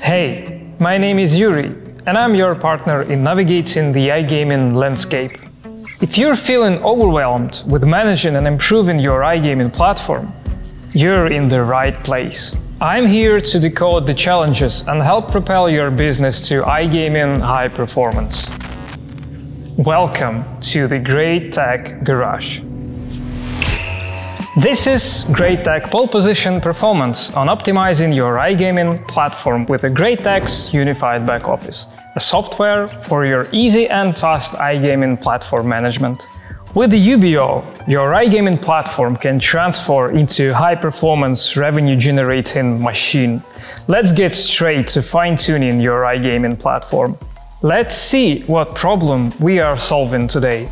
Hey, my name is Yuri, and I'm your partner in navigating the iGaming landscape. If you're feeling overwhelmed with managing and improving your iGaming platform, you're in the right place. I'm here to decode the challenges and help propel your business to iGaming high performance. Welcome to the GR8 Tech Garage. This is GR8 Tech Pole Position Performance on optimizing your iGaming platform with a GR8 Tech's unified back office, a software for your easy and fast iGaming platform management. With the UBO, your iGaming platform can transfer into a high-performance revenue-generating machine. Let's get straight to fine-tuning your iGaming platform. Let's see what problem we are solving today.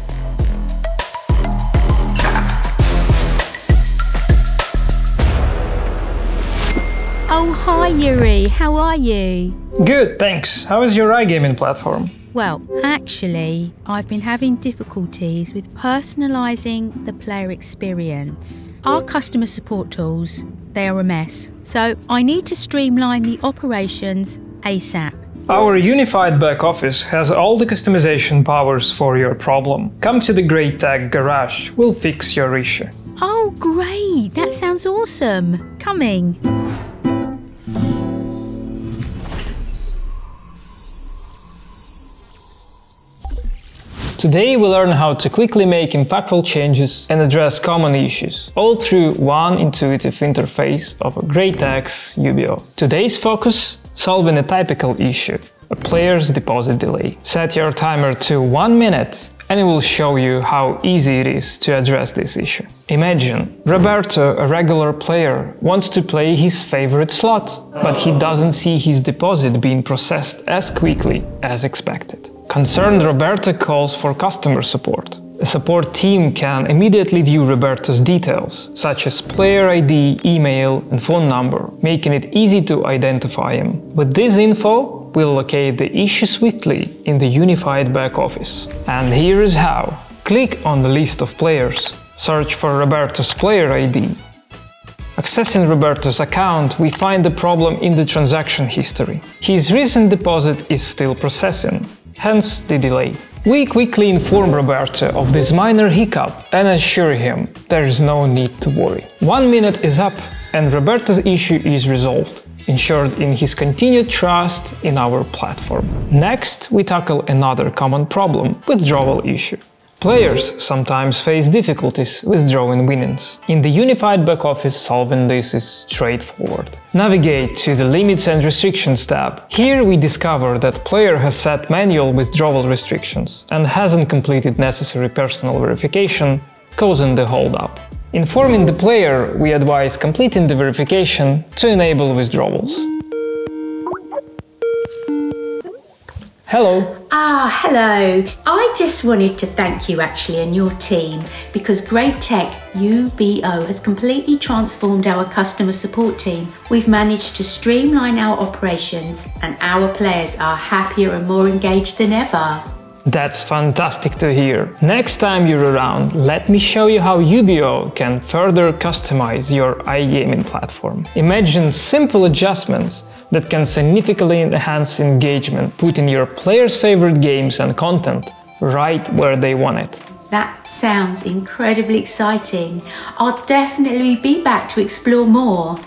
Hi Yuri, how are you? Good, thanks. How is your iGaming platform? Well, actually, I've been having difficulties with personalising the player experience. Our customer support tools, they are a mess. So I need to streamline the operations ASAP. Our unified back office has all the customization powers for your problem. Come to the GR8 Tech Garage, we'll fix your issue. Oh, great! That sounds awesome. Coming. Today we learn how to quickly make impactful changes and address common issues, all through one intuitive interface of a GR8 Tech's UBO. Today's focus? Solving a typical issue, a player's deposit delay. Set your timer to one minute and it will show you how easy it is to address this issue. Imagine, Roberto, a regular player, wants to play his favorite slot, but he doesn't see his deposit being processed as quickly as expected. Concerned Roberto calls for customer support. A support team can immediately view Roberto's details, such as player ID, email, and phone number, making it easy to identify him. With this info, we'll locate the issue swiftly in the unified back office. And here is how. Click on the list of players. Search for Roberto's player ID. Accessing Roberto's account, we find the problem in the transaction history. His recent deposit is still processing, hence the delay. We quickly inform Roberto of this minor hiccup and assure him there is no need to worry. One minute is up and Roberto's issue is resolved, ensured in his continued trust in our platform. Next, we tackle another common problem, withdrawal issue. Players sometimes face difficulties withdrawing winnings. In the unified back office, solving this is straightforward. Navigate to the Limits and Restrictions tab. Here we discover that player has set manual withdrawal restrictions and hasn't completed necessary personal verification, causing the holdup. Informing the player, we advise completing the verification to enable withdrawals. Hello. Ah, hello. I just wanted to thank you actually and your team because GR8 Tech UBO has completely transformed our customer support team. We've managed to streamline our operations and our players are happier and more engaged than ever. That's fantastic to hear. Next time you're around, let me show you how UBO can further customize your iGaming platform. Imagine simple adjustments that can significantly enhance engagement, putting your players' favorite games and content right where they want it. That sounds incredibly exciting. I'll definitely be back to explore more.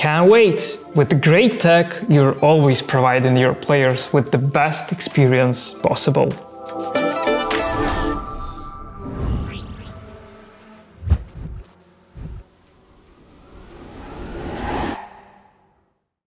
Can't wait! With the GR8 Tech, you're always providing your players with the best experience possible.